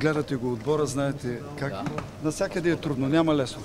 Гледате го отбора, знаете как. Да. Насякъде е трудно, няма лесно.